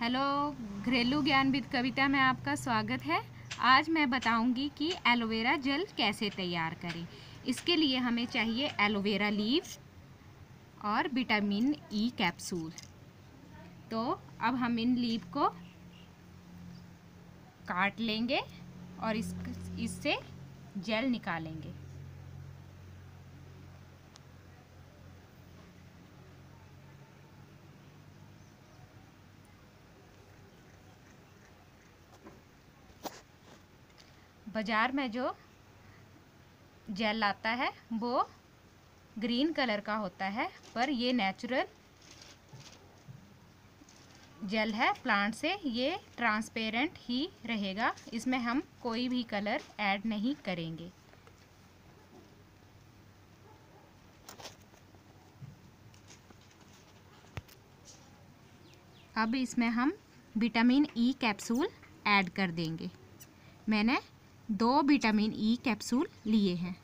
Hello, घरेलू ज्ञान with कविता में आपका स्वागत है। आज मैं बताऊँगी कि एलोवेरा जेल कैसे तैयार करें। इसके लिए हमें चाहिए एलोवेरा लीव और विटामिन ई कैप्सूल। तो अब हम इन लीव को काट लेंगे और इस, इससे जेल निकालेंगे। बाज़ार में जो जेल आता है, वो ग्रीन कलर का होता है, पर ये नेचुरल जेल है। प्लांट से ये ट्रांसपेरेंट ही रहेगा। इसमें हम कोई भी कलर ऐड नहीं करेंगे। अब इसमें हम विटामिन ई कैप्सूल ऐड कर देंगे। मैंने दो विटामिन ई कैप्सूल लिए हैं।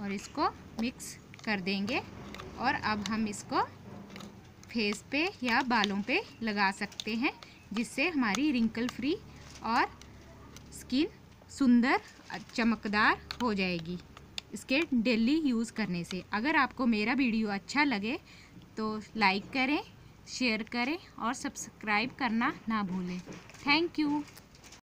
और इसको मिक्स कर देंगे और अब हम इसको फेस पे या बालों पे लगा सकते हैं, जिससे हमारी रिंकल फ्री और स्किन सुंदर, चमकदार हो जाएगी। इसके डेली यूज़ करने से। अगर आपको मेरा वीडियो अच्छा लगे तो लाइक करें, शेयर करें और सब्सक्राइब करना ना भूलें। Thank you.